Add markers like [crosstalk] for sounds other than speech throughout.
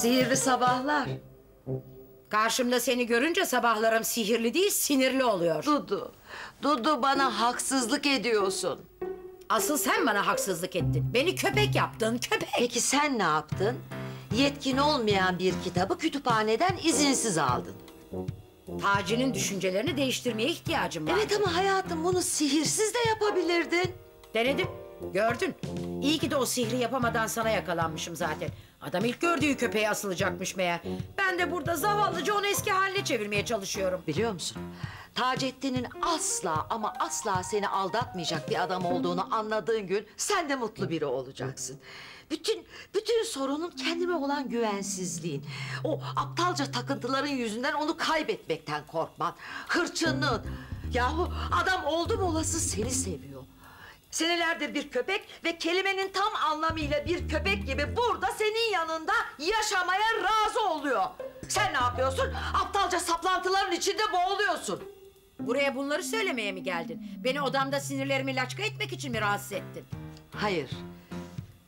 Sihirli sabahlar. Karşımda seni görünce sabahlarım sihirli değil sinirli oluyor. Dudu, Dudu bana haksızlık ediyorsun. Asıl sen bana haksızlık ettin. Beni köpek yaptın köpek. Peki sen ne yaptın? Yetkin olmayan bir kitabı kütüphaneden izinsiz aldın. Taci'nin düşüncelerini değiştirmeye ihtiyacım var. Evet ama hayatım bunu sihirsiz de yapabilirdin. Denedim. Gördün. İyi ki de o sihri yapamadan sana yakalanmışım zaten. Adam ilk gördüğü köpeğe asılacakmış meğer. Ben de burada zavallıca onu eski haline çevirmeye çalışıyorum. Biliyor musun? Taceddin'in asla ama asla seni aldatmayacak bir adam olduğunu anladığın gün sen de mutlu biri olacaksın. Bütün bütün sorunun kendime olan güvensizliğin, o aptalca takıntıların yüzünden onu kaybetmekten korkman, hırçınlığın. Yahu adam oldum olası seni seviyor. Senelerdir bir köpek ve kelimenin tam anlamıyla bir köpek gibi burada senin yanında yaşamaya razı oluyor. Sen ne yapıyorsun? Aptalca saplantıların içinde boğuluyorsun. Buraya bunları söylemeye mi geldin? Beni odamda sinirlerimi laçka etmek için mi rahatsız ettin? Hayır.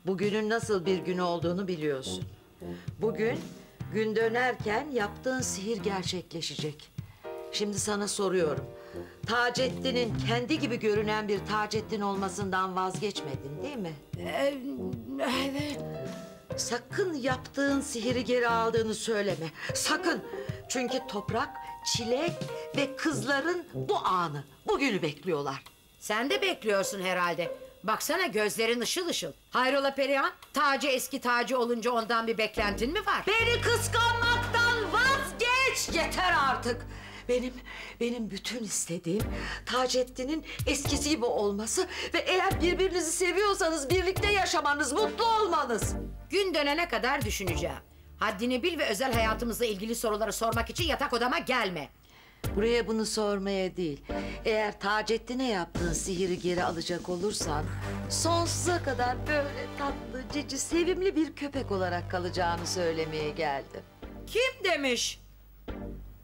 Bugünün nasıl bir gün olduğunu biliyorsun. Bugün gün dönerken yaptığın sihir gerçekleşecek. Şimdi sana soruyorum. Taceddin'in kendi gibi görünen bir Taceddin olmasından vazgeçmedin değil mi? Ee, evet. Sakın yaptığın sihiri geri aldığını söyleme. Sakın. Çünkü toprak, çilek ve kızların bu anı, bugünü bekliyorlar. Sen de bekliyorsun herhalde. Baksana gözlerin ışıl ışıl. Hayrola Perihan? Taci eski Taci olunca ondan bir beklentin mi var? Beni kıskanmaktan vazgeç yeter artık. Benim benim bütün istediğim Taceddin'in eskisi gibi olması ve eğer birbirinizi seviyorsanız birlikte yaşamanız, mutlu olmanız. Gün dönene kadar düşüneceğim. Haddini bil ve özel hayatımızla ilgili soruları sormak için yatak odama gelme. Buraya bunu sormaya değil. Eğer Taceddin'e yaptığın sihiri geri alacak olursan... ...sonsuza kadar böyle tatlı, cici, sevimli bir köpek olarak kalacağını söylemeye geldim. Kim demiş?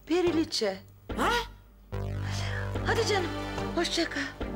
Periliçe. Ha? Hadi canım, hoşça kal.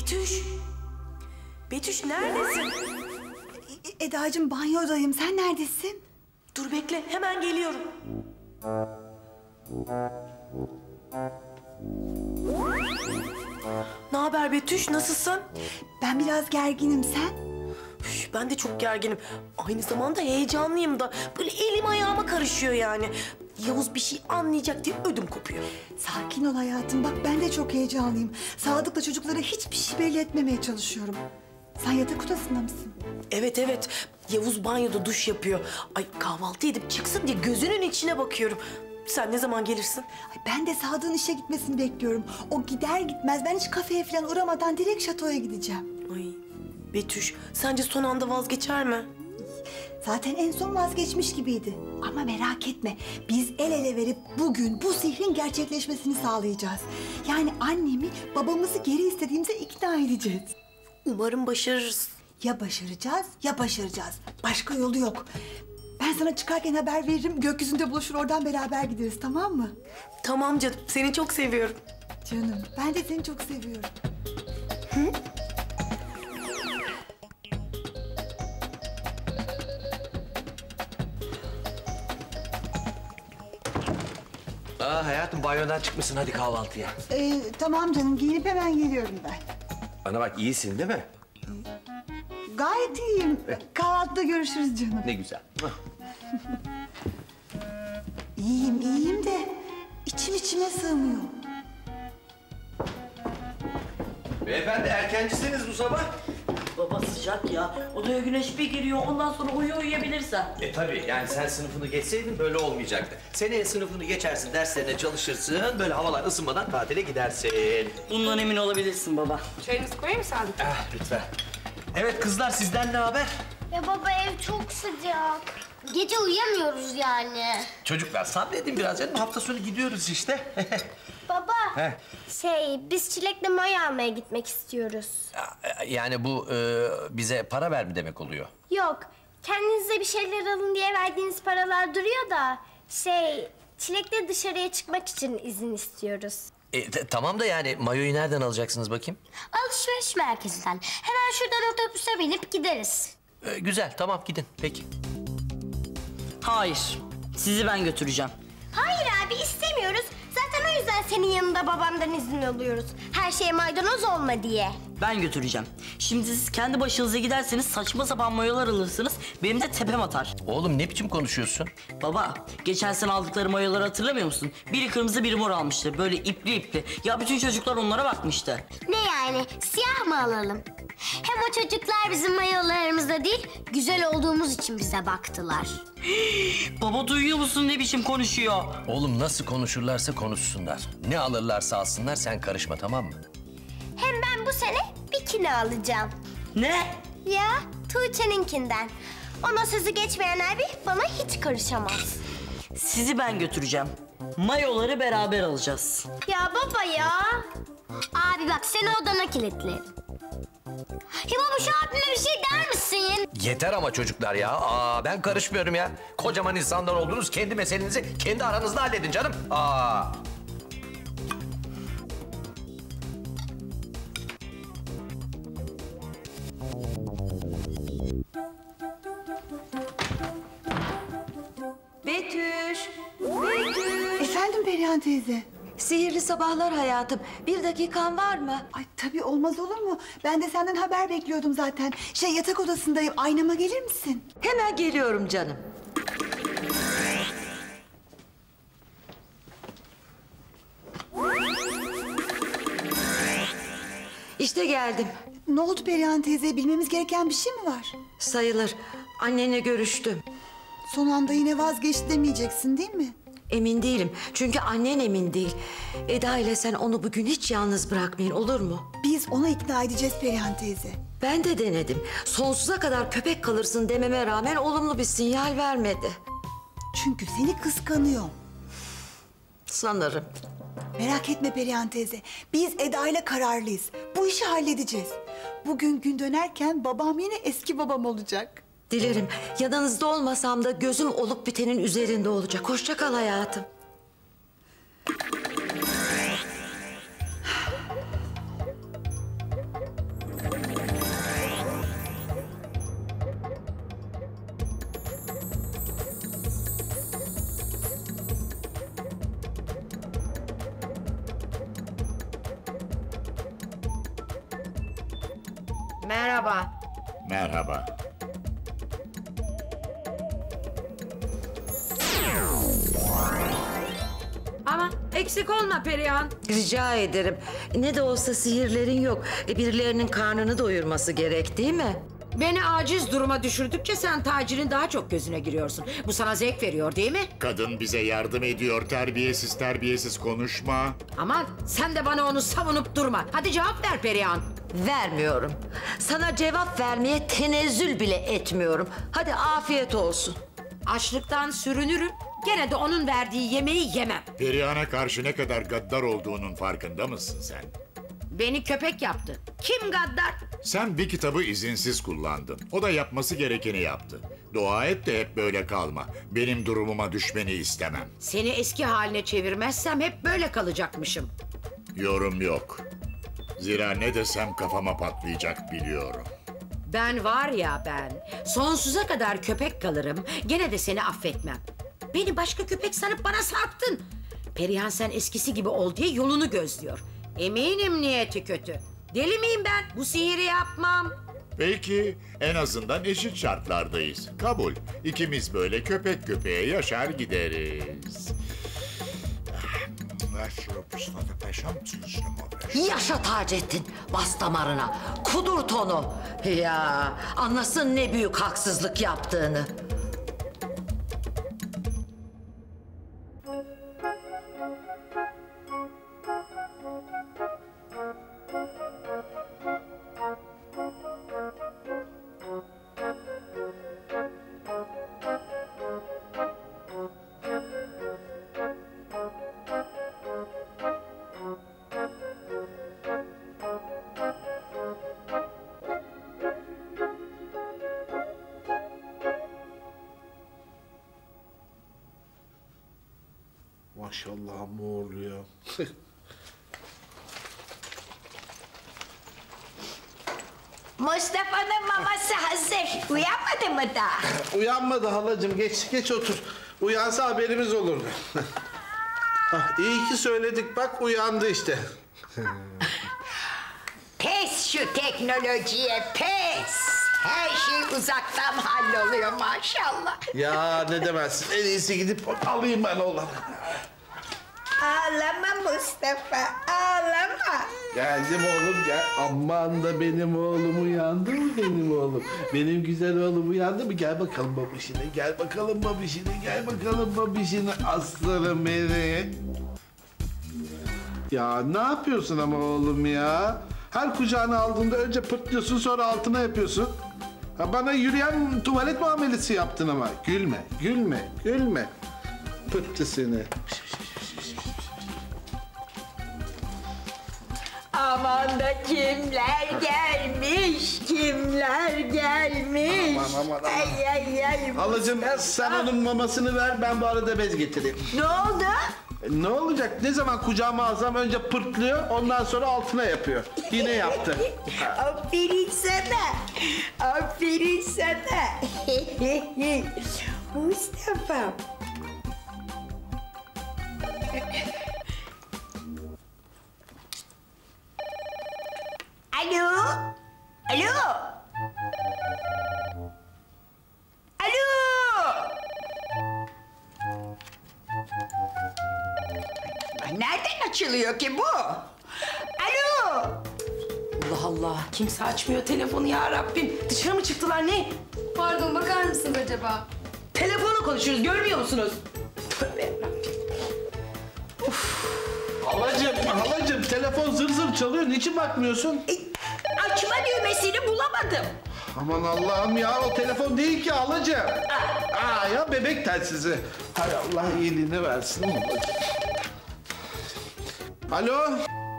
Betüş. Betüş neredesin? E- Eda'cığım banyodayım. Sen neredesin? Dur bekle hemen geliyorum. Ne haber Betüş nasılsın? Ben biraz gerginim. Sen? Ben de çok gerginim. Aynı zamanda heyecanlıyım da. Böyle elim ayağıma karışıyor yani. Yavuz bir şey anlayacak diye ödüm kopuyor. Sakin ol hayatım. Bak ben de çok heyecanlıyım. Sadık'la çocuklara hiçbir şey belli etmemeye çalışıyorum. Sen yatak odasında mısın? Evet evet. Yavuz banyoda duş yapıyor. Ay kahvaltı edip çıksın diye gözünün içine bakıyorum. Sen ne zaman gelirsin? Ay, ben de Sadık'ın işe gitmesini bekliyorum. O gider gitmez ben hiç kafeye falan uğramadan direkt şatoya gideceğim. Ay Betüş sence son anda vazgeçer mi? Zaten en son vazgeçmiş gibiydi. Ama merak etme. Biz el ele verip bugün bu sihrin gerçekleşmesini sağlayacağız. Yani annemi babamızı geri istediğimize ikna edeceğiz. Umarım başarırız. Ya başaracağız ya başaracağız. Başka yolu yok. Ben sana çıkarken haber veririm. Gökyüzünde buluşur oradan beraber gideriz tamam mı? Tamam canım seni çok seviyorum. Canım ben de seni çok seviyorum. Aa hayatım banyodan çıkmışsın hadi kahvaltıya. Ee, tamam canım giyinip hemen geliyorum ben. Bana bak iyisin değil mi? Gayet iyiyim. Kahvaltıda görüşürüz canım. Ne güzel. Hah. [laughs] İyiyim iyiyim de içim içime sığmıyor. Beyefendi erkencisiniz bu sabah. Baba sıcak ya. Odaya güneş bir giriyor ondan sonra uyu uyuyabilirsen. E tabii yani sen sınıfını geçseydin böyle olmayacaktı. Seneye sınıfını geçersin, derslerine çalışırsın, böyle havalar ısınmadan tatile gidersin. Bundan emin olabilirsin baba. Ah lütfen. Evet kızlar sizden ne haber? Ya baba ev çok sıcak. Gece uyuyamıyoruz yani. Çocuklar sabredin biraz canım hafta sonu gidiyoruz işte. [laughs] Baba. He. Şey biz çilekle maya almaya gitmek istiyoruz. yani bu e, bize para ver mi demek oluyor? Yok. Kendinize bir şeyler alın diye verdiğiniz paralar duruyor da şey çilekle dışarıya çıkmak için izin istiyoruz. E, tamam da yani mayoyu nereden alacaksınız bakayım? Alışveriş merkezinden. Hemen şuradan otobüse binip gideriz. E, güzel tamam gidin peki. Hayır. Sizi ben götüreceğim. Hayır abi istemiyoruz. Yüzden senin yanında babamdan izin alıyoruz. Her şeye maydanoz olma diye. Ben götüreceğim. Şimdi siz kendi başınıza giderseniz saçma sapan mayolar alırsınız. Benim de tepem atar. Oğlum ne biçim konuşuyorsun? Baba, geçen sene aldıkları mayoları hatırlamıyor musun? Biri kırmızı biri mor almıştı. Böyle ipli ipli. Ya bütün çocuklar onlara bakmıştı. Ne yani? Siyah mı alalım? Hem o çocuklar bizim mayolarımızda değil, güzel olduğumuz için bize baktılar. [gasps] Baba duyuyor musun ne biçim konuşuyor? Oğlum nasıl konuşurlarsa konuşsunlar. Ne alırlarsa alsınlar sen karışma tamam mı? Hem ben bu sene bikini alacağım. Ne? Ya Tuğçe'ninkinden. Ona sözü geçmeyen abi bana hiç karışamaz. Sizi ben götüreceğim. Mayoları beraber alacağız. Ya baba ya. Abi bak seni odana kilitlerim. Ya baba şu abime bir şey der misin? Yeter ama çocuklar ya. Aa, ben karışmıyorum ya. Kocaman insanlar oldunuz. Kendi meselenizi kendi aranızda halledin canım. Aa. Betüş. Efendim Perihan teyze. Sihirli sabahlar hayatım. Bir dakikan var mı? Ay tabii olmaz olur mu? Ben de senden haber bekliyordum zaten. Şey yatak odasındayım. Aynama gelir misin? Hemen geliyorum canım. İşte geldim. Ne oldu Perihan teyze? Bilmemiz gereken bir şey mi var? Sayılır. Annenle görüştüm. Son anda yine vazgeçti demeyeceksin değil mi? Emin değilim. Çünkü annen emin değil. Eda ile sen onu bugün hiç yalnız bırakmayın olur mu? Biz onu ikna edeceğiz Perihan teyze. Ben de denedim. Sonsuza kadar köpek kalırsın dememe rağmen olumlu bir sinyal vermedi. Çünkü seni kıskanıyor. Sanırım. Merak etme Perihan teyze. Biz Eda ile kararlıyız. Bu işi halledeceğiz. Bugün gün dönerken babam yine eski babam olacak. Dilerim yanınızda olmasam da gözüm olup bitenin üzerinde olacak. Hoşça kal hayatım. Merhaba. Merhaba. Ama eksik olma Perihan. Rica ederim. Ne de olsa sihirlerin yok. E, birilerinin karnını doyurması gerek değil mi? Beni aciz duruma düşürdükçe sen tacirin daha çok gözüne giriyorsun. Bu sana zevk veriyor değil mi? Kadın bize yardım ediyor. Terbiyesiz terbiyesiz konuşma. Aman sen de bana onu savunup durma. Hadi cevap ver Perihan. Vermiyorum. Sana cevap vermeye tenezzül bile etmiyorum. Hadi afiyet olsun. Açlıktan sürünürüm. Gene de onun verdiği yemeği yemem. Perihan'a karşı ne kadar gaddar olduğunun farkında mısın sen? Beni köpek yaptı. Kim gaddar? Sen bir kitabı izinsiz kullandın. O da yapması gerekeni yaptı. Dua et de hep böyle kalma. Benim durumuma düşmeni istemem. Seni eski haline çevirmezsem hep böyle kalacakmışım. Yorum yok. Zira ne desem kafama patlayacak biliyorum. Ben var ya ben. Sonsuza kadar köpek kalırım. Gene de seni affetmem. Beni başka köpek sanıp bana sarktın. Perihan sen eskisi gibi ol diye yolunu gözlüyor. Eminim niyeti kötü. Deli miyim ben? Bu sihiri yapmam. Peki en azından eşit şartlardayız. Kabul. İkimiz böyle köpek köpeğe yaşar gideriz. Yaşa Taceddin. Bas damarına. Kudurt onu. Ya anlasın ne büyük haksızlık yaptığını. Geç geç otur. Uyansa haberimiz olurdu. [laughs] ah, iyi ki söyledik bak uyandı işte. [laughs] Pes şu teknolojiye pes. Her şey uzaktan halloluyor maşallah. ya ne demezsin. En iyisi gidip alayım ben oğlanı. Ağlama Mustafa, ağlama. Geldim oğlum gel. Aman da benim oğlum uyandı mı benim oğlum? Benim güzel oğlum uyandı mı? Gel bakalım babişine. Gel bakalım babişine. Gel bakalım babişine. Aslanım beni. Ya ne yapıyorsun ama oğlum ya? Her kucağına aldığında önce pırtlıyorsun sonra altına yapıyorsun. Ha bana yürüyen tuvalet muamelesi yaptın ama. Gülme, gülme, gülme. Pıttı seni. Aman da kimler gelmiş, kimler gelmiş. Aman, aman, aman. Ay ay ay. Halacığım sen onun mamasını ver ben bu arada bez getireyim. Ne oldu? E, Ne olacak? Ne zaman kucağıma alsam önce pırtlıyor, ondan sonra altına yapıyor. Yine yaptı. [laughs] Aferin sana. Aferin sana. [laughs] Mustafa. Alo? Alo? Alo? Nereden açılıyor ki bu? Alo? Allah Allah kimse açmıyor telefonu ya Rabbim. Dışarı mı çıktılar ne? Pardon bakar mısınız acaba? Telefonla konuşuyoruz görmüyor musunuz? Tövbe yarabbim. Halacığım, halacığım telefon zır zır çalıyor. Niçin bakmıyorsun? Açma düğmesini bulamadım. Aman Allah'ım ya o telefon değil ki halacığım. Aa ya bebek telsizi. Hay Allah iyiliğini versin. Alo?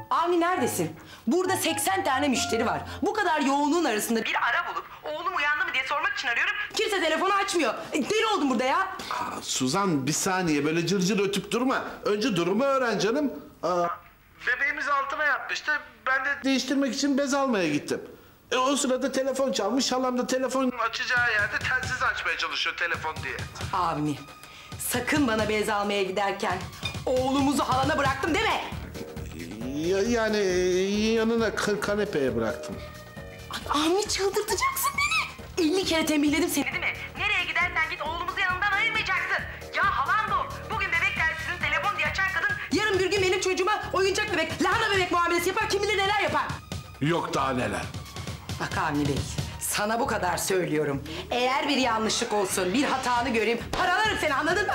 Avni neredesin? Burada 80 tane müşteri var. Bu kadar yoğunluğun arasında bir ara bulup oğlum uyandı mı diye sormak için arıyorum. Kimse telefonu açmıyor. E, Deli oldum burada ya. Aa, Suzan bir saniye böyle cır cır ötüp durma. Önce durumu öğren canım. Aa, bebeğimiz altına yatmıştı. Ben de değiştirmek için bez almaya gittim. E, o sırada telefon çalmış. Halam da telefon açacağı yerde telsiz açmaya çalışıyor telefon diye. Avni sakın bana bez almaya giderken oğlumuzu halana bıraktım deme. Ya- yani yanına ka- kanepeye bıraktım. Ay Ahmet çıldırtacaksın beni. 50 kere tembihledim seni çocuğuma oyuncak bebek, lahana bebek muamelesi yapar. Kim bilir neler yapar. Yok daha neler. Bak Avni Bey, sana bu kadar söylüyorum. Eğer bir yanlışlık olsun, bir hatanı göreyim, paralarım seni anladın mı?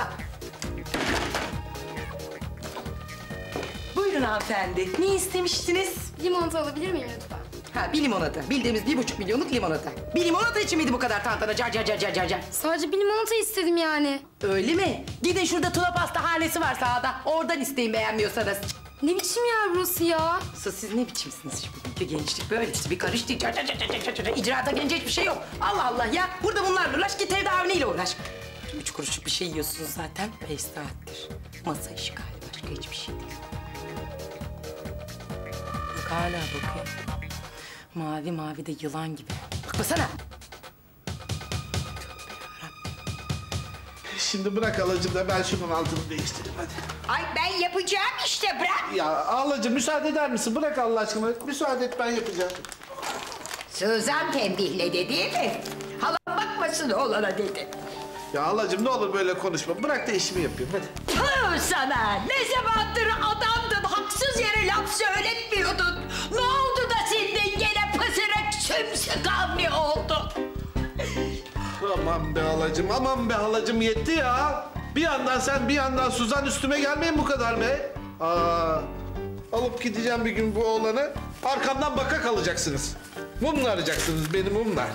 Buyurun hanımefendi, ne istemiştiniz? Limonata alabilir miyim lütfen? Ha bir limonata, bildiğimiz bir buçuk milyonluk limonata. Bir limonata için miydi bu kadar tantana car car car car car car? Sadece bir limonata istedim yani. Öyle mi? Gidin şurada tuna pastahanesi var sağda, oradan isteyin beğenmiyorsanız. Ne biçim yer burası ya? Siz, siz ne biçimsiniz şimdi? Bir gençlik böyle işte bir karıştı. İcraata gelince hiçbir şey yok. Allah Allah ya. Burada bunlarla uğraş git evde avniyle uğraş. Üç kuruşluk bir şey yiyorsunuz zaten. Beş saattir. Masa işi galiba. Başka hiçbir şey değil. Bak hala bakıyor. Mavi mavi de yılan gibi. Bakmasana. Şimdi bırak halacığım da ben şunun altını değiştireyim hadi. Ay ben yapacağım işte bırak. Ya halacığım müsaade eder misin? Bırak Allah aşkına. Müsaade et ben yapacağım. Suzan tembihledi değil mi? Hala bakmasın oğlana dedi. Ya halacığım ne olur böyle konuşma. Bırak da işimi yapayım hadi. Tüh sana! Ne zamandır adamdın, haksız yere laf söyletmiyordun. Ne oldu da senden gene pısırık sümsük avni oldu? Aman be halacığım, aman be halacığım yetti ya. Bir yandan sen bir yandan Suzan üstüme gelmeyin bu kadar be. Aa, alıp gideceğim bir gün bu oğlanı. Arkamdan baka kalacaksınız. Mumla arayacaksınız beni mumla.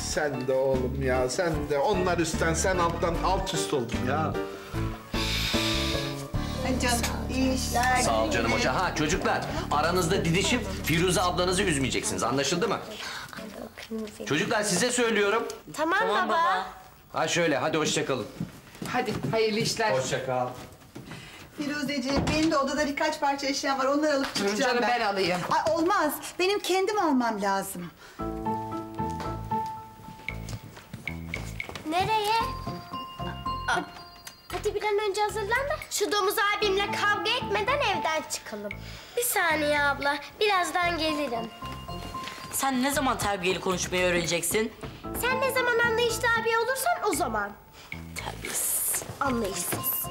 Sen de oğlum ya sen de onlar üstten sen alttan alt üst oldun ya. Hadi canım iyi işler. Sağ ol canım hoca. Ha çocuklar aranızda didişip Firuze ablanızı üzmeyeceksiniz. Anlaşıldı mı? Çocuklar size söylüyorum. Tamam, baba. Ha şöyle hadi hoşça kalın. Hadi hayırlı işler. Hoşça kal. Firuzeciğim benim de odada birkaç parça eşyam var onları alıp çıkacağım canım, ben. ben alayım. Ay, olmaz benim kendim almam lazım. Nereye? Aa, Hadi bir an önce hazırlan da şu domuz abimle kavga etmeden evden çıkalım. Bir saniye abla, birazdan gelirim. Sen ne zaman terbiyeli konuşmayı öğreneceksin? Sen ne zaman anlayışlı abi olursan o zaman. Terbiyesiz. Anlayışsız.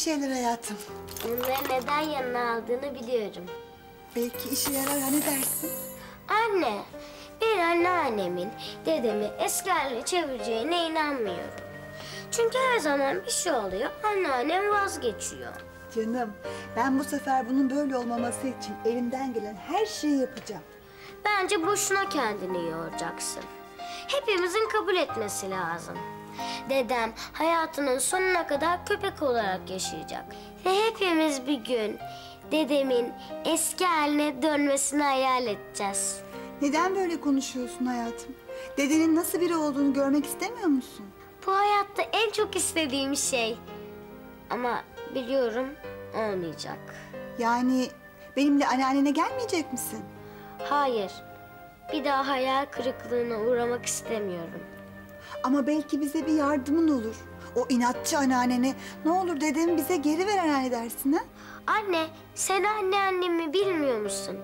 Şeyler hayatım. Onları neden yanına aldığını biliyorum. Belki işe yarar ha ne dersin? Anne, ben anneannemin dedemi eski haline çevireceğine inanmıyorum. Çünkü her zaman bir şey oluyor, anneannem vazgeçiyor. Canım ben bu sefer bunun böyle olmaması için elimden gelen her şeyi yapacağım. Bence boşuna kendini yoracaksın. Hepimizin kabul etmesi lazım. Dedem hayatının sonuna kadar köpek olarak yaşayacak. Ve hepimiz bir gün dedemin eski haline dönmesini hayal edeceğiz. Neden böyle konuşuyorsun hayatım? Dedenin nasıl biri olduğunu görmek istemiyor musun? Bu hayatta en çok istediğim şey. Ama biliyorum olmayacak. Yani benimle anneannene gelmeyecek misin? Hayır. Bir daha hayal kırıklığına uğramak istemiyorum. Ama belki bize bir yardımın olur. O inatçı anneannene ne olur dedemi bize geri ver anneanne dersin ha? Anne, sen anneannemi bilmiyor musun?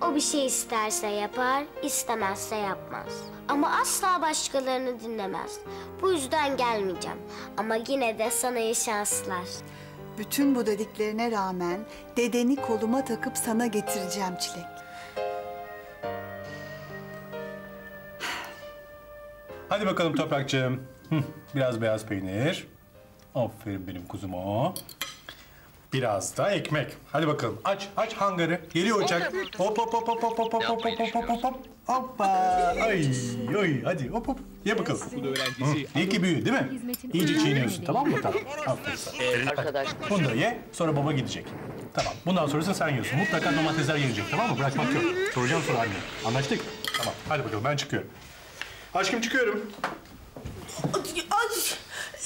O bir şey isterse yapar, istemezse yapmaz. Ama asla başkalarını dinlemez. Bu yüzden gelmeyeceğim. Ama yine de sana iyi şanslar. Bütün bu dediklerine rağmen dedeni koluma takıp sana getireceğim Çilek. Hadi bakalım Toprakçığım. Biraz beyaz peynir. Aferin benim kuzuma. Biraz da ekmek. Hadi bakalım. Aç, aç hangarı. Geliyor uçak. Hop hop hop hop hop hop hop hop hop hop hop hop. Hoppa. Ay, ay. Hadi hop hop. Ye bakalım. Hı. İyi ki büyüyor değil mi? İyice çiğniyorsun tamam mı? Tamam. Aferin sana. Arkadaşlar. Bunu da ye, sonra baba gidecek. Tamam. Bundan sonrasını sen yiyorsun. Mutlaka domatesler yenecek tamam mı? Bırakmak yok. Soracağım sonra anne. Anlaştık? Tamam. Hadi bakalım ben çıkıyorum. Aşkım çıkıyorum. Ay,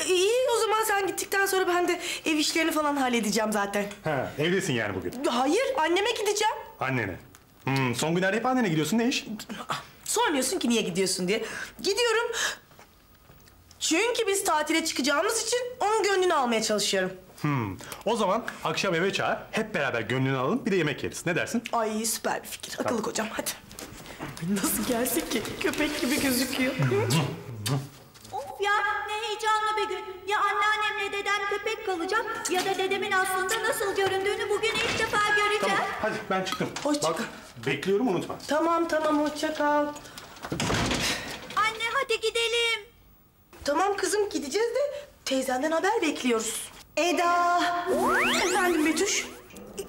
iyi o zaman sen gittikten sonra ben de ev işlerini falan halledeceğim zaten. Ha, evdesin yani bugün. Hayır anneme gideceğim. Annene. Hmm, son günlerde hep annene gidiyorsun. Ne iş? Sormuyorsun ki niye gidiyorsun diye. Gidiyorum. Çünkü biz tatile çıkacağımız için onun gönlünü almaya çalışıyorum. Hmm. O zaman akşam eve çağır. Hep beraber gönlünü alalım. Bir de yemek yeriz. Ne dersin? Ay süper bir fikir. Akıllı kocam hadi. Nasıl gelsek ki? Köpek gibi gözüküyor. Of ya ne heyecanlı bir gün. Ya anneannemle dedem köpek kalacak ya da dedemin aslında nasıl göründüğünü bugün ilk defa göreceğim. Tamam. Hadi ben çıktım. Hoşça Bak, kal. bekliyorum unutma. tamam tamam hoşça kal. Anne hadi gidelim. Tamam kızım gideceğiz de teyzenden haber bekliyoruz. Eda! Efendim Betüş?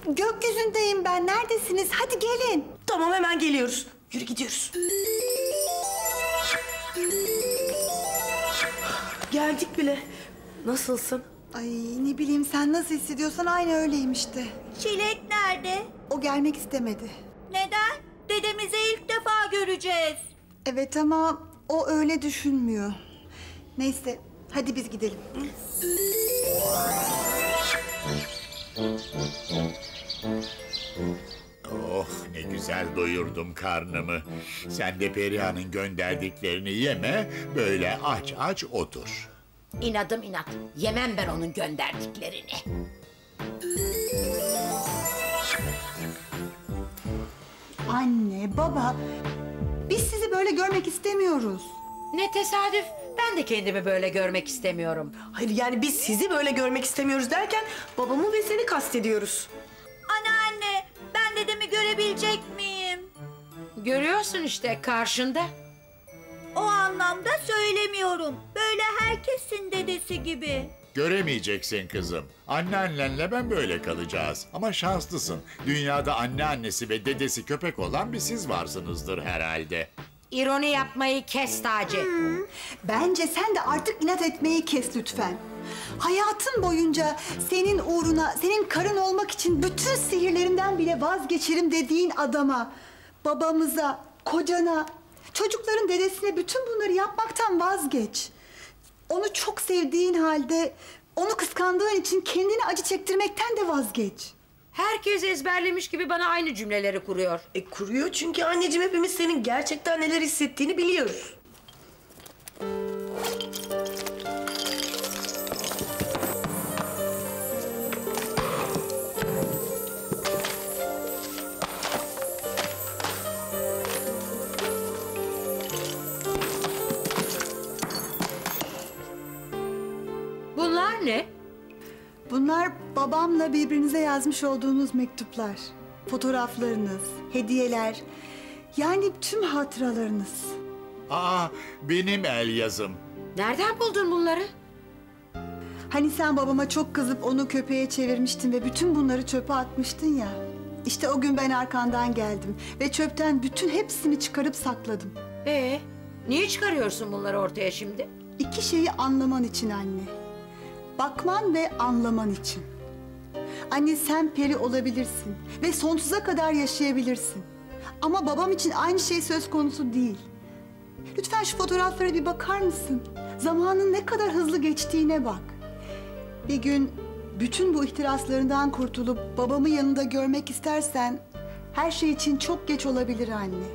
Gökyüzündeyim ben. Neredesiniz? Hadi gelin. Tamam hemen geliyoruz. Yürü gidiyoruz. Geldik bile. Nasılsın? Ay ne bileyim sen nasıl hissediyorsan aynı öyleyim işte. Çilek nerede? O gelmek istemedi. Neden? Dedemizi ilk defa göreceğiz. Evet ama o öyle düşünmüyor. Neyse hadi biz gidelim. Oh ne güzel doyurdum karnımı. Sen de Perihan'ın gönderdiklerini yeme, böyle aç aç otur. İnadım inat. Yemem ben onun gönderdiklerini. Anne, baba biz sizi böyle görmek istemiyoruz. Ne tesadüf. Ben de kendimi böyle görmek istemiyorum. Hayır yani biz sizi böyle görmek istemiyoruz derken babamı ve seni kastediyoruz. Görebilecek miyim? Görüyorsun işte karşında. O anlamda söylemiyorum. Böyle herkesin dedesi gibi. Göremeyeceksin kızım. Anneannenle ben böyle kalacağız. Ama şanslısın. Dünyada anneannesi ve dedesi köpek olan bir siz varsınızdır herhalde. İroni yapmayı kes Taci. Bence sen de artık inat etmeyi kes lütfen. Hayatın boyunca senin uğruna, senin karın olmak için bütün sihirlerimden bile vazgeçerim dediğin adama, babamıza, kocana, çocukların dedesine bütün bunları yapmaktan vazgeç. Onu çok sevdiğin halde, onu kıskandığın için kendini acı çektirmekten de vazgeç. Herkes ezberlemiş gibi bana aynı cümleleri kuruyor. E kuruyor çünkü anneciğim hepimiz senin gerçekten neler hissettiğini biliyoruz. Bunlar ne? Bunlar babamla birbirinize yazmış olduğunuz mektuplar, fotoğraflarınız, hediyeler, yani tüm hatıralarınız. Aa benim el yazım. Nereden buldun bunları? Hani sen babama çok kızıp onu köpeğe çevirmiştin ve bütün bunları çöpe atmıştın ya. İşte o gün ben arkandan geldim ve çöpten bütün hepsini çıkarıp sakladım. Ee, niye çıkarıyorsun bunları ortaya şimdi? İki şeyi anlaman için anne. Bakman ve anlaman için. Anne sen peri olabilirsin ve sonsuza kadar yaşayabilirsin. Ama babam için aynı şey söz konusu değil. Lütfen şu fotoğraflara bir bakar mısın? Zamanın ne kadar hızlı geçtiğine bak. Bir gün bütün bu ihtiraslarından kurtulup babamı yanında görmek istersen her şey için çok geç olabilir anne.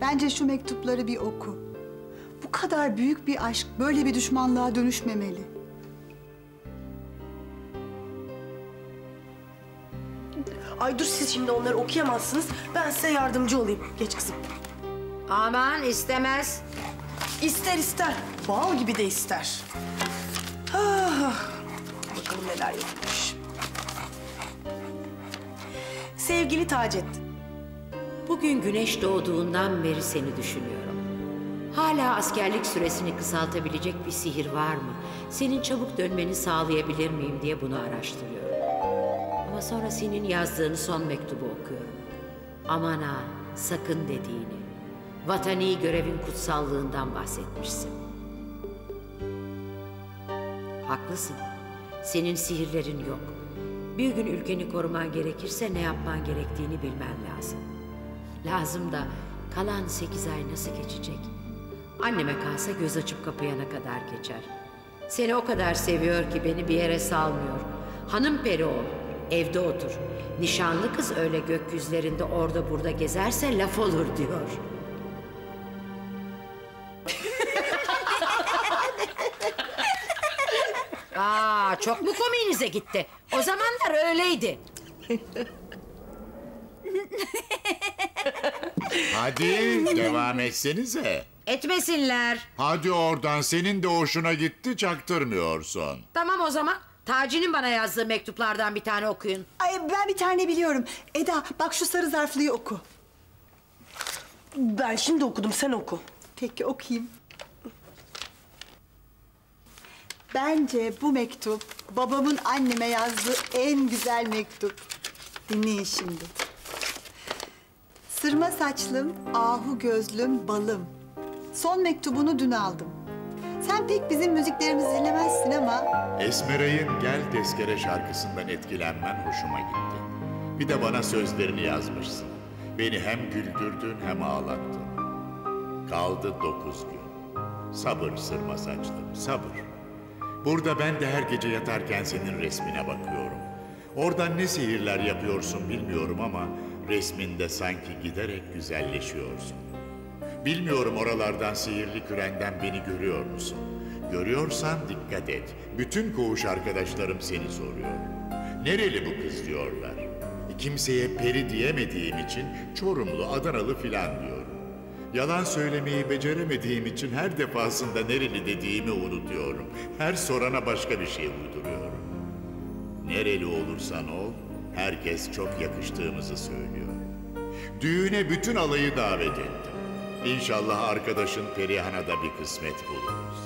Bence şu mektupları bir oku. Bu kadar büyük bir aşk böyle bir düşmanlığa dönüşmemeli. Ay dur siz şimdi onları okuyamazsınız. Ben size yardımcı olayım. Geç kızım. Aman istemez. İster ister. Bal gibi de ister. Ah, bakalım neler yapmış. Sevgili Taceddin. Bugün güneş doğduğundan beri seni düşünüyorum. Hala askerlik süresini kısaltabilecek bir sihir var mı? Senin çabuk dönmeni sağlayabilir miyim diye bunu araştırıyorum. Ama sonra senin yazdığın son mektubu okuyorum. Aman ha, sakın dediğini. Vatani görevin kutsallığından bahsetmişsin. Haklısın. Senin sihirlerin yok. Bir gün ülkeni koruman gerekirse ne yapman gerektiğini bilmen lazım. Lazım da kalan sekiz ay nasıl geçecek? Anneme kalsa göz açıp kapayana kadar geçer. Seni o kadar seviyor ki beni bir yere salmıyor. Hanım peri ol, evde otur. Nişanlı kız öyle gökyüzlerinde orada burada gezerse laf olur diyor. [laughs] Aa, çok mu komiğinize gitti? O zamanlar öyleydi. Hadi devam etsenize. Etmesinler. Hadi oradan senin de hoşuna gitti çaktırmıyorsun. Tamam o zaman. Taci'nin bana yazdığı mektuplardan bir tane okuyun. Ay ben bir tane biliyorum. Eda bak şu sarı zarflıyı oku. Ben şimdi okudum sen oku. Peki okuyayım. Bence bu mektup babamın anneme yazdığı en güzel mektup. Dinleyin şimdi. Sırma saçlım, ahu gözlüm, balım. Son mektubunu dün aldım. Sen pek bizim müziklerimizi dinlemezsin ama Esmeray'ın Gel Tezkere şarkısından etkilenmen hoşuma gitti. Bir de bana sözlerini yazmışsın. Beni hem güldürdün hem ağlattın. Kaldı dokuz gün. Sabır sırma saçlım, sabır. Burada ben de her gece yatarken senin resmine bakıyorum. Oradan ne sihirler yapıyorsun bilmiyorum ama resminde sanki giderek güzelleşiyorsun. Bilmiyorum oralardan sihirli kürenden beni görüyor musun? Görüyorsan dikkat et. Bütün koğuş arkadaşlarım seni soruyor. Nereli bu kız diyorlar. Kimseye peri diyemediğim için Çorumlu, Adanalı filan diyorum. Yalan söylemeyi beceremediğim için her defasında nereli dediğimi unutuyorum. Her sorana başka bir şey uyduruyorum. Nereli olursan ol, herkes çok yakıştığımızı söylüyor. Düğüne bütün alayı davet ettim. İnşallah arkadaşın Perihan'a da bir kısmet buluruz.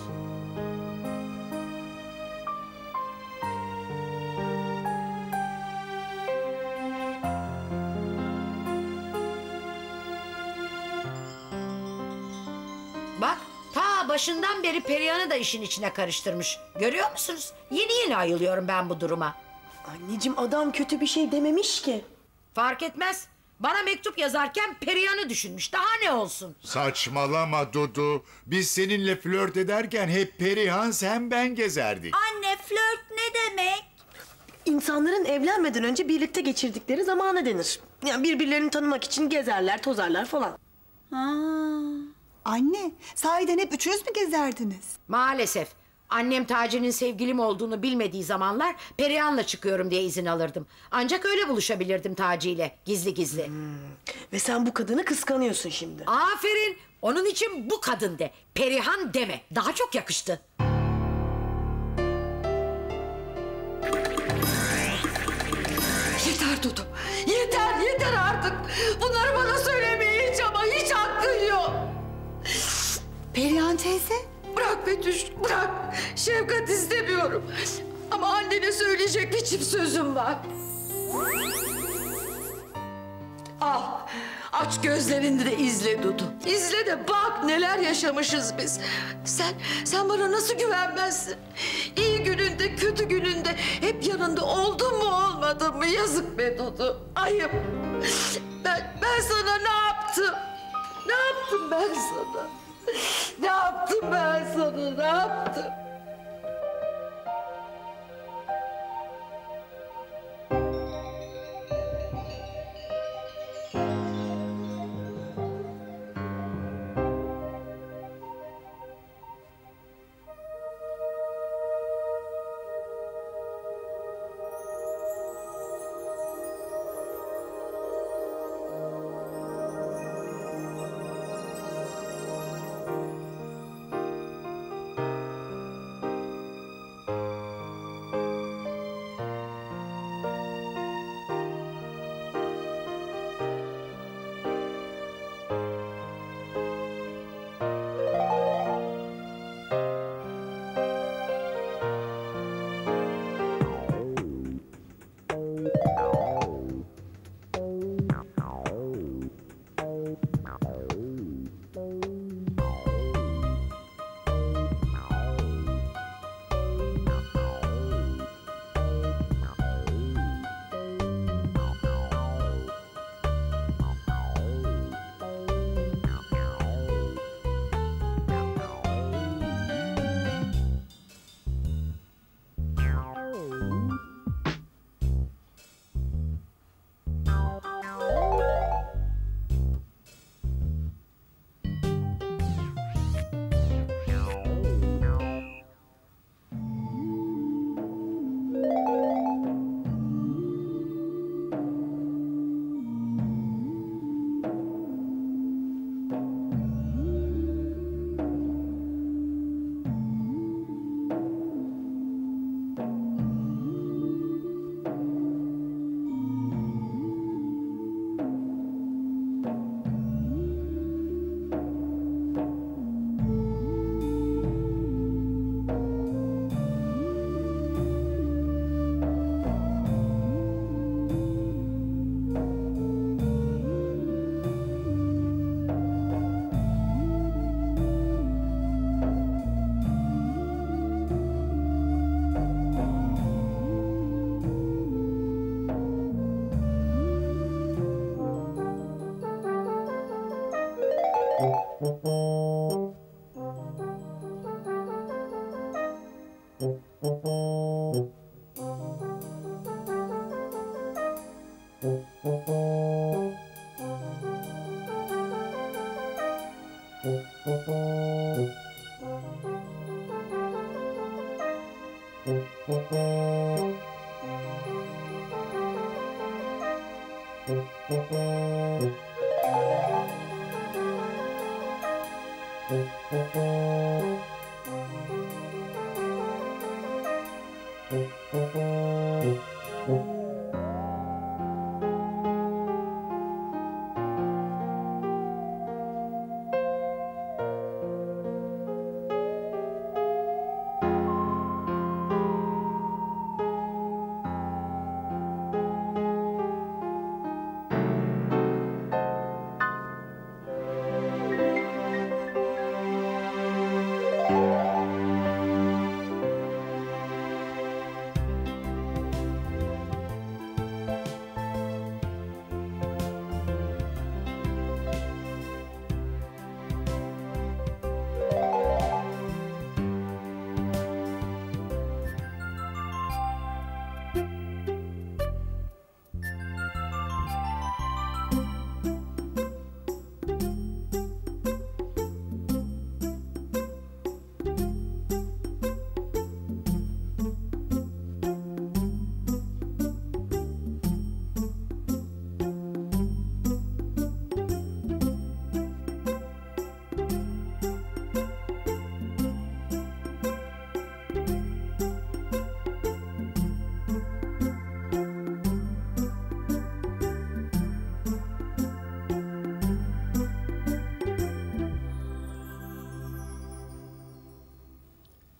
Bak ta başından beri Perihan'ı da işin içine karıştırmış. Görüyor musunuz? Yeni yeni ayılıyorum ben bu duruma. Anneciğim adam kötü bir şey dememiş ki. Fark etmez. Bana mektup yazarken Perihan'ı düşünmüş. Daha ne olsun? Saçmalama Dudu. Biz seninle flört ederken hep Perihan sen ben gezerdik. Anne flört ne demek? İnsanların evlenmeden önce birlikte geçirdikleri zamana denir. Yani birbirlerini tanımak için gezerler, tozarlar falan. Ha. Anne, sahiden hep üçünüz mü gezerdiniz? Maalesef. Annem Taci'nin sevgilim olduğunu bilmediği zamanlar Perihan'la çıkıyorum diye izin alırdım. Ancak öyle buluşabilirdim Taci ile gizli gizli. Ve sen bu kadını kıskanıyorsun şimdi. Aferin. Onun için bu kadın de. Perihan deme. Daha çok yakıştı. Yeter Dudu. Yeter, yeter artık. Bunları bana söylemeye Perihan teyze. Bırak Betüş, bırak. Şefkat istemiyorum. Ama annene söyleyecek bir çift sözüm var. Al, aç gözlerini de izle Dudu. İzle de bak neler yaşamışız biz. Sen, sen bana nasıl güvenmezsin? İyi gününde, kötü gününde hep yanında oldun mu olmadın mı? Yazık be Dudu, ayıp. Ben, ben sana ne yaptım? Ne yaptım ben sana? Ne yaptım ben sana, ne yaptım?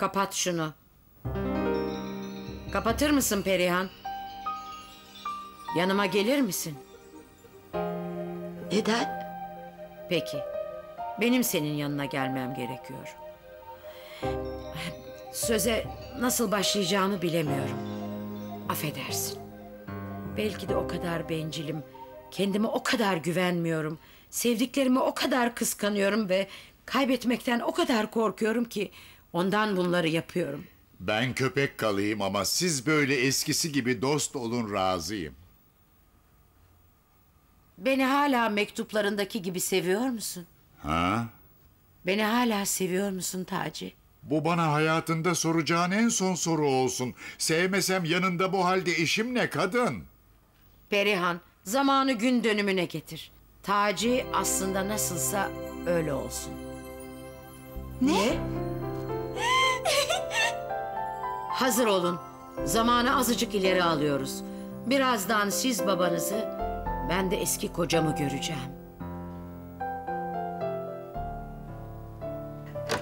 Kapat şunu. Kapatır mısın Perihan? Yanıma gelir misin? Neden? Peki. Benim senin yanına gelmem gerekiyor. Söze nasıl başlayacağımı bilemiyorum. Affedersin. Belki de o kadar bencilim. Kendime o kadar güvenmiyorum. Sevdiklerimi o kadar kıskanıyorum ve kaybetmekten o kadar korkuyorum ki ondan bunları yapıyorum. Ben köpek kalayım ama siz böyle eskisi gibi dost olun razıyım. Beni hala mektuplarındaki gibi seviyor musun? Ha? Beni hala seviyor musun Taci? Bu bana hayatında soracağın en son soru olsun. Sevmesem yanında bu halde işim ne kadın? Perihan, zamanı gün dönümüne getir. Taci aslında nasılsa öyle olsun. Ne? Hazır olun. Zamanı azıcık ileri alıyoruz. Birazdan siz babanızı, ben de eski kocamı göreceğim.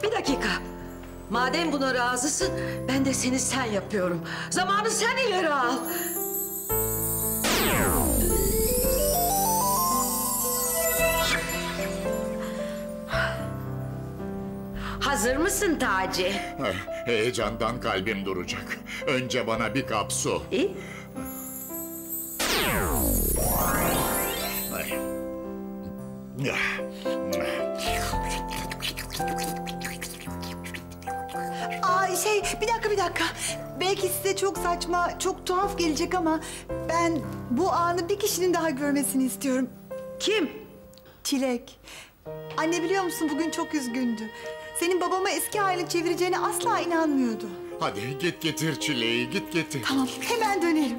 Bir dakika. Madem buna razısın, ben de seni sen yapıyorum. Zamanı sen ileri al. Hazır mısın Taci? Eh, Heyecandan kalbim duracak. Önce bana bir kap su. İyi. Ay. Aa şey bir dakika bir dakika. Belki size çok saçma, çok tuhaf gelecek ama ben bu anı bir kişinin daha görmesini istiyorum. Kim? Çilek. Anne biliyor musun bugün çok üzgündü. Senin babama eski haline çevireceğine asla inanmıyordu. Hadi git getir çileği, git getir. Tamam hemen dönerim.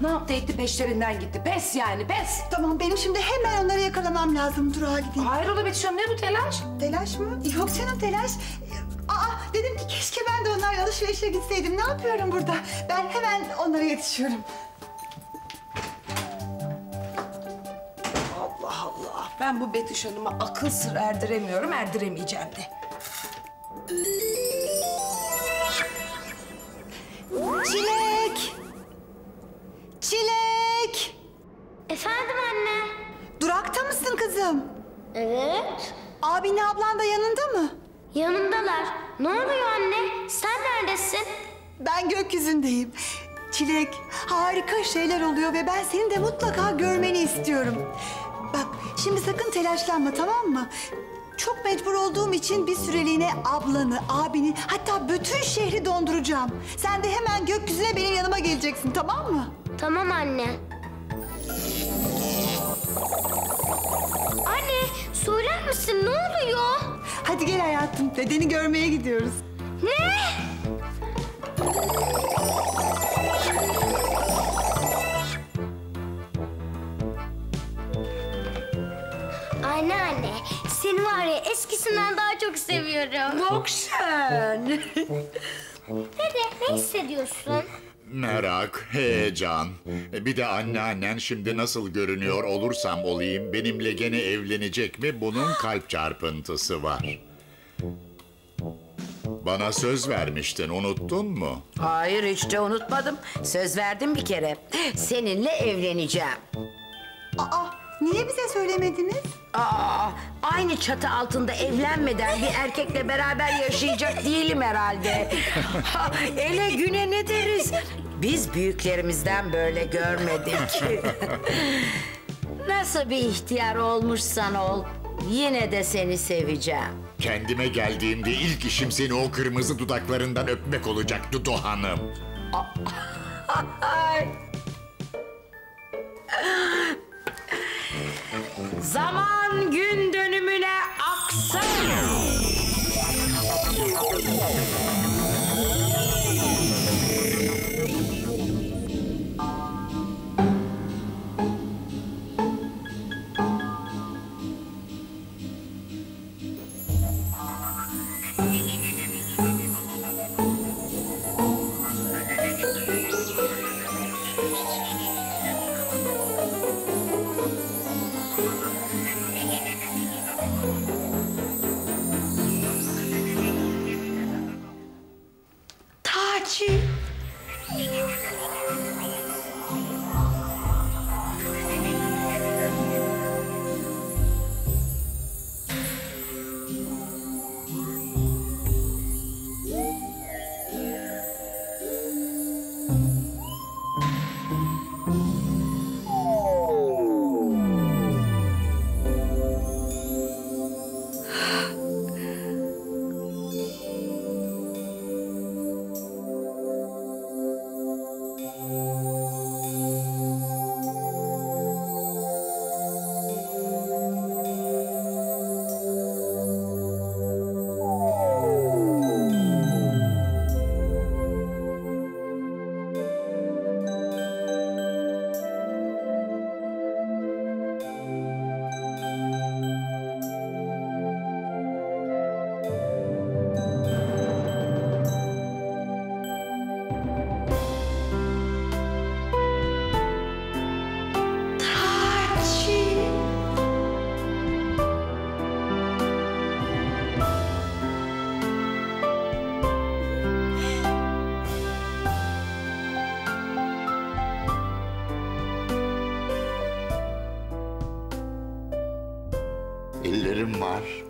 Ne yaptı etti peşlerinden gitti. Pes yani pes. Tamam benim şimdi hemen onları yakalamam lazım. Durağa gideyim. Hayrola Betüş Hanım ne bu telaş? Telaş mı? Yok canım telaş. Aa dedim ki keşke ben de onlarla alışverişe gitseydim. Ne yapıyorum burada? Ben hemen onlara yetişiyorum. Allah Allah. Ben bu Betüş Hanım'a akıl sır erdiremiyorum, erdiremeyeceğim de. Çilek! Çilek! Efendim anne? Durakta mısın kızım? Evet. Abinle ablan da yanında mı? Yanımdalar. Ne oluyor anne? Sen neredesin? Ben gökyüzündeyim. Çilek, harika şeyler oluyor ve ben seni de mutlaka görmeni istiyorum. Bak, şimdi sakın telaşlanma tamam mı? Çok mecbur olduğum için bir süreliğine ablanı, abini, hatta bütün şehri donduracağım. Sen de hemen gökyüzüne benim yanıma geleceksin tamam mı? Tamam anne. Anne söyler misin ne oluyor? Hadi gel hayatım, dedeni görmeye gidiyoruz. Ne? Anneanne, seni var ya eskisinden daha çok seviyorum. Bak sen. Dede ne hissediyorsun? Merak, heyecan. Bir de anneannen şimdi nasıl görünüyor olursam olayım benimle gene evlenecek mi bunun kalp çarpıntısı var. Bana söz vermiştin unuttun mu? Hayır hiç de unutmadım. Söz verdim bir kere. Seninle evleneceğim. Aa, niye bize söylemediniz? Aa, aynı çatı altında evlenmeden bir erkekle beraber yaşayacak değilim herhalde. Ha, Ele güne ne deriz? Biz büyüklerimizden böyle görmedik. Nasıl bir ihtiyar olmuşsan ol, yine de seni seveceğim. Kendime geldiğimde ilk işim seni o kırmızı dudaklarından öpmek olacak Dudu Hanım. Ay. Zaman gün dönümüne aksın.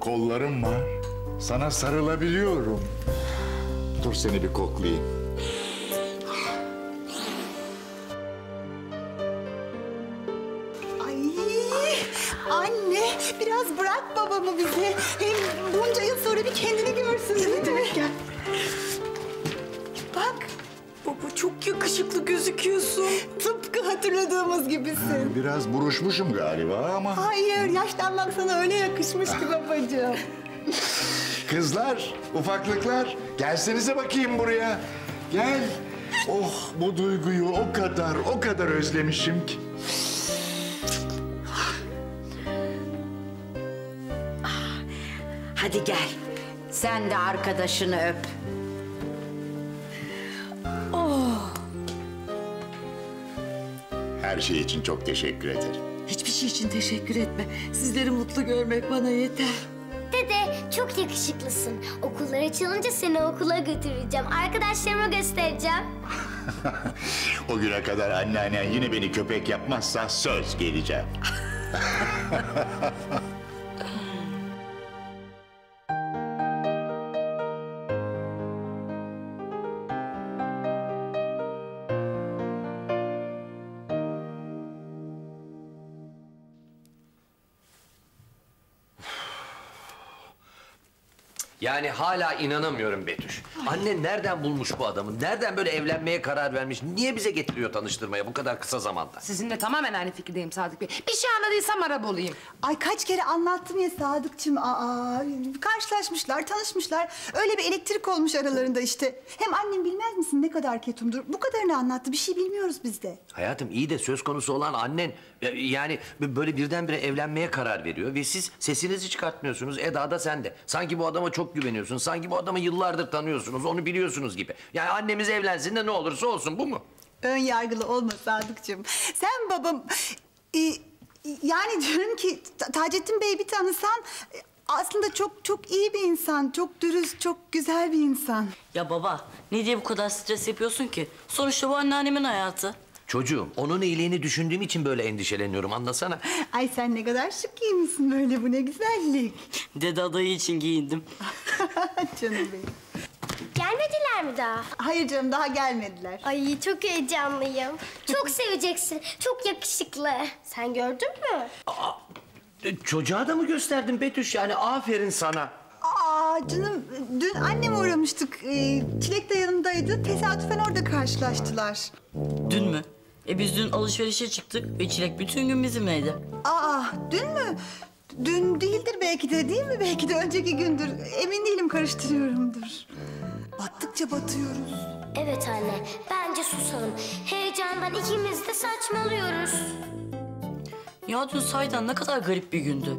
Kollarım var. Sana sarılabiliyorum. Dur seni bir koklayayım. Yaşlanmak sana öyle yakışmış ki babacığım. Kızlar, ufaklıklar, gelsenize bakayım buraya. Gel. Oh, bu duyguyu o kadar, o kadar özlemişim ki. Hadi gel. Sen de arkadaşını öp. Her şey için çok teşekkür ederim. Şey için teşekkür etme. Sizleri mutlu görmek bana yeter. Dede çok yakışıklısın. Okullar açılınca seni okula götüreceğim. Arkadaşlarıma göstereceğim. [laughs] O güne kadar anneannen yine beni köpek yapmazsa söz geleceğim. [laughs] Yani hala inanamıyorum Betüş. Annen nereden bulmuş bu adamı? Nereden böyle evlenmeye karar vermiş? Niye bize getiriyor tanıştırmaya bu kadar kısa zamanda? Sizinle tamamen aynı fikirdeyim Sadık Bey. Bir şey anladıysam ara bulayım. Ay kaç kere anlattım ya Sadıkçım. Aa, karşılaşmışlar, tanışmışlar. Öyle bir elektrik olmuş aralarında işte. Hem annem bilmez misin ne kadar ketumdur? Bu kadarını anlattı. Bir şey bilmiyoruz biz de. Hayatım iyi de söz konusu olan annen e, yani böyle birdenbire evlenmeye karar veriyor ve siz sesinizi çıkartmıyorsunuz. Eda da sen de. Sanki bu adama çok güveniyorsun. Sanki bu adamı yıllardır tanıyorsunuz. Onu biliyorsunuz gibi. Yani annemiz evlensin de ne olursa olsun bu mu? Ön yargılı olma Sadıkçım. Sen babam... e, yani diyorum ki Ta- Taceddin Bey bir tanısan... e, Aslında çok çok iyi bir insan. Çok dürüst, çok güzel bir insan. Ya baba ne diye bu kadar stres yapıyorsun ki? Sonuçta bu anneannemin hayatı. Çocuğum onun iyiliğini düşündüğüm için böyle endişeleniyorum anlasana. Ay sen ne kadar şık giymişsin böyle. Bu ne güzellik. Dede adayı için giyindim. [laughs] Canım benim. Gelmediler mi daha? Hayır canım daha gelmediler. Ay çok heyecanlıyım. Çok seveceksin. Çok yakışıklı. Sen gördün mü? E, Çocuğa da mı gösterdin Betüş? Yani aferin sana. Aa canım dün annem uğramıştık. Ee, Çilek de yanımdaydı. Tesadüfen orada karşılaştılar. Dün mü? E biz dün alışverişe çıktık ve Çilek bütün gün bizimleydi. Aa dün mü? Dün değildir belki de değil mi? Belki de önceki gündür. Emin değilim karıştırıyorumdur. Battıkça batıyoruz. Evet anne. Bence susalım. Heyecandan ikimiz de saçmalıyoruz. Ya dün sahiden ne kadar garip bir gündü.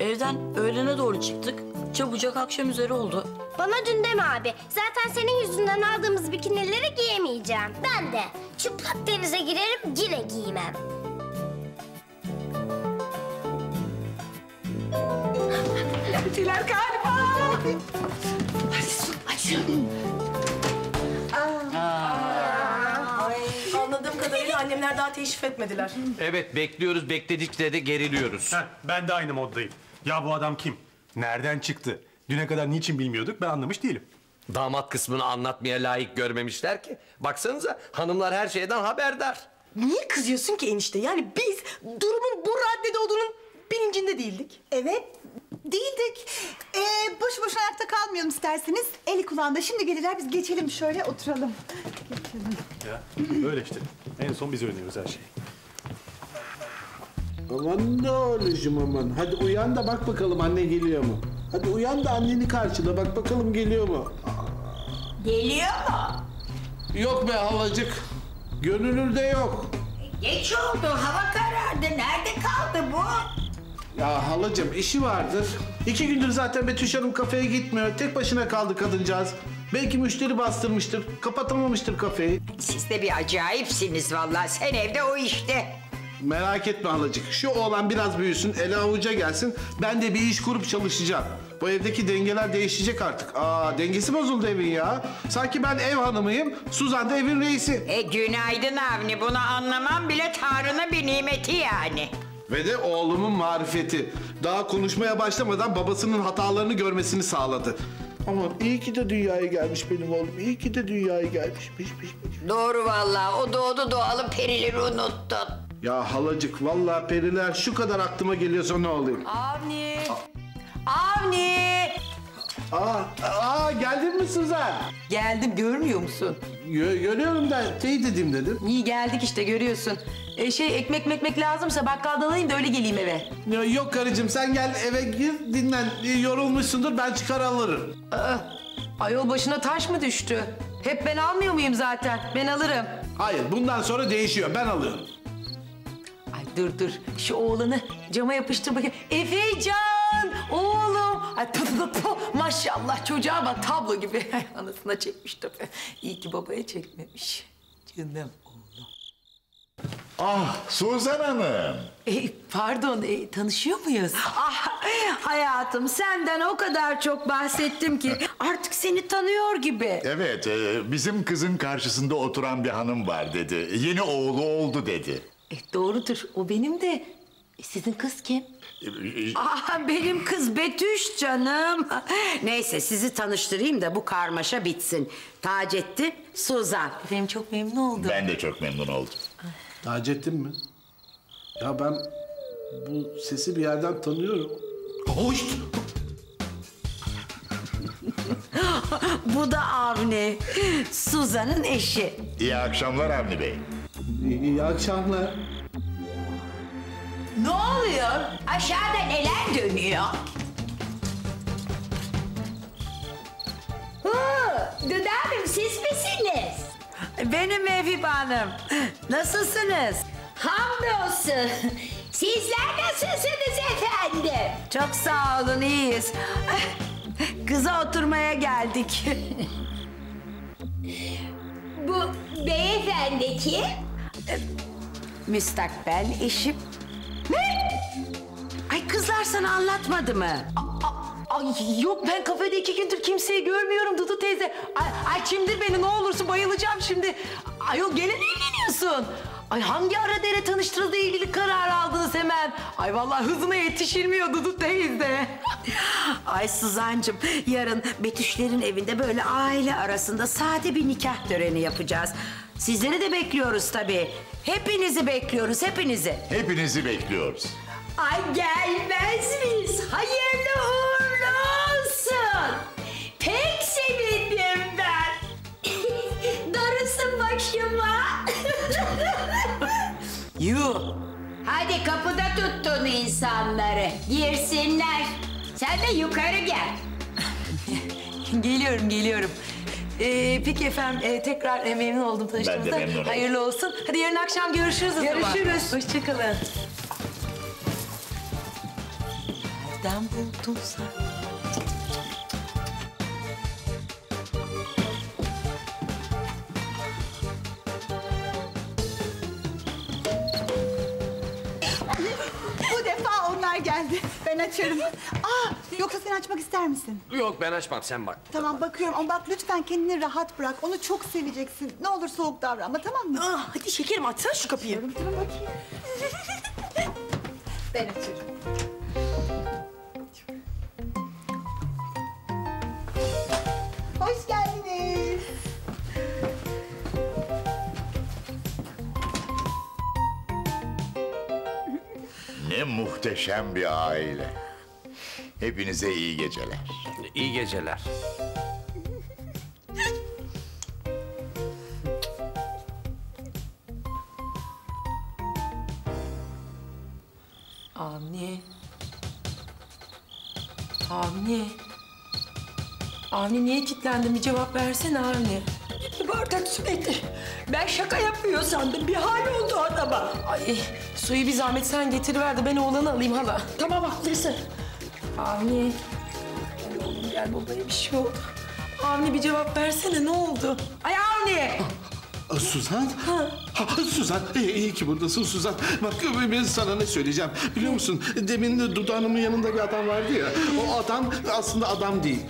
Evden öğlene doğru çıktık. Çabucak akşam üzeri oldu. Bana dün deme abi. Zaten senin yüzünden aldığımız bikinileri giyemeyeceğim. Ben de. Çıplak denize girerim yine giymem. Geldiler galiba. Ay, annemler daha teşrif etmediler. Evet bekliyoruz. Bekledikçe de geriliyoruz. Heh, ben de aynı moddayım. Ya bu adam kim? Nereden çıktı? Düne kadar niçin bilmiyorduk ben anlamış değilim. Damat kısmını anlatmaya layık görmemişler ki. Baksanıza hanımlar her şeyden haberdar. Niye kızıyorsun ki enişte? Yani biz durumun bu raddede olduğunun bilincinde değildik. Evet değildik. Ee, boşu boşuna ayakta kalmayalım isterseniz. Eli kulağında. Şimdi gelirler biz geçelim şöyle oturalım. Geçelim. Ya böyle işte. En son biz öğreniyoruz her şeyi. Aman ne oğlucum aman. Hadi uyan da bak bakalım anne geliyor mu? Hadi uyan da anneni karşıla bak bakalım geliyor mu? Geliyor mu? Yok be halacık. Gönülünde yok. Geç oldu, hava karardı. Nerede kaldı bu? Ya halacığım işi vardır. İki gündür zaten Betüş Hanım kafeye gitmiyor. Tek başına kaldı kadıncağız. Belki müşteri bastırmıştır. Kapatamamıştır kafeyi. Siz de bir acayipsiniz vallahi. Sen evde o işte. Merak etme halacık. Şu oğlan biraz büyüsün, ele avuca gelsin. Ben de bir iş kurup çalışacağım. Bu evdeki dengeler değişecek artık. Aa dengesi bozuldu evin ya. Sanki ben ev hanımıyım, Suzan da evin reisi. E günaydın Avni. Bunu anlamam bile Tanrı'nın bir nimeti yani. Ve de oğlumun marifeti. Daha konuşmaya başlamadan babasının hatalarını görmesini sağladı. Aman iyi ki de dünyaya gelmiş benim oğlum. İyi ki de dünyaya gelmiş. Piş, piş, piş. Doğru vallahi. O doğdu doğalı perileri unuttun. Ya halacık vallahi periler şu kadar aklıma geliyorsa ne olayım? Avni. Avni. Aa, aa geldin mi Suzan? Geldim görmüyor musun? Gö- görüyorum da teyit edeyim dedim. İyi geldik işte görüyorsun. E şey ekmek mekmek lazımsa bakkaldan alayım da öyle geleyim eve. Ya, yok karıcığım sen gel eve gir dinlen. E, Yorulmuşsundur ben çıkar alırım. Aa, ayol başına taş mı düştü? Hep ben almıyor muyum zaten? Ben alırım. Hayır bundan sonra değişiyor ben alıyorum. Ay dur dur şu oğlanı cama yapıştır bakayım. Efecan oğlum. Ay pı pı pı maşallah. maşallah çocuğa bak tablo gibi. [laughs] Anasına çekmiş tabii. İyi ki babaya çekmemiş. Canım. Ah Suzan Hanım. E, pardon e, tanışıyor muyuz? Ah hayatım senden o kadar çok bahsettim ki [laughs] artık seni tanıyor gibi. Evet e, bizim kızın karşısında oturan bir hanım var dedi. Yeni oğlu oldu dedi. E, doğrudur o benim de. E, sizin kız kim? Ah benim kız Betüş canım. Neyse sizi tanıştırayım da bu karmaşa bitsin. Taceddin, Suzan. Benim çok memnun oldum. Ben de çok memnun oldum. Taceddin mi? Ya ben bu sesi bir yerden tanıyorum. Hoş! [laughs] bu da Avni, Suzan'ın eşi. İyi akşamlar Avni Bey. İyi akşamlar. Ne oluyor? Aşağıda neler dönüyor? Dudağım siz misiniz? Benim Mevhip Hanım. Nasılsınız? Hamdolsun. Sizler nasılsınız efendim? Çok sağ olun, iyiyiz. Kıza oturmaya geldik. Bu beyefendi kim? Müstakbel eşim. Ne? Ay kızlar sana anlatmadı mı? Ay yok ben kafede iki gündür kimseyi görmüyorum Dudu teyze. Ay, ay çimdir beni ne olursun bayılacağım şimdi. Ayol mi evleniyorsun? Ay hangi ara dere tanıştırıldığı ilgili karar aldınız hemen? Ay vallahi hızına yetişilmiyor Dudu teyze. [laughs] Ay Suzancığım yarın Betüşlerin evinde böyle aile arasında sade bir nikah töreni yapacağız. Sizleri de bekliyoruz tabii. Hepinizi bekliyoruz hepinizi. Hepinizi bekliyoruz. Ay gelmez miyiz? Hayırlı Yuh. Hadi kapıda tuttun insanları. Girsinler. Sen de yukarı gel. [laughs] Geliyorum geliyorum. Ee, peki efendim e, tekrar e, memnun oldum tanıştığımızda. memnun oldum. Hayırlı olsun. Hadi yarın akşam görüşürüz o zaman. Görüşürüz. Hoşçakalın. Nereden buldun sen? Ben açarım. Aa, yoksa sen açmak ister misin? Yok ben açmam sen bak. Tamam bakıyorum ama bak lütfen kendini rahat bırak. Onu çok seveceksin. Ne olur soğuk davranma tamam mı? Ah, hadi şekerim açsana şu kapıyı. Dur bakayım. [laughs] ben açarım. Hoş geldiniz. Ne muhteşem bir aile. Hepinize iyi geceler. İyi geceler. Avni. Avni. Avni niye kilitlendin? Bir cevap versene Avni. Bardak getir. Ben şaka yapıyor sandım. Bir hal oldu adama. Ay suyu bir zahmet sen getiriver de ben oğlanı alayım hala. Tamam haklısın. Avni. Gel oğlum gel babaya bir şey oldu. Avni bir cevap versene ne oldu? Ay Avni. Aa, Suzan? Ha. Suzan, iyi, iyi ki buradasın Suzan. Bak ben sana ne söyleyeceğim. Biliyor musun? Demin de Dudu Hanım'ın yanında bir adam vardı ya. O adam aslında adam değil.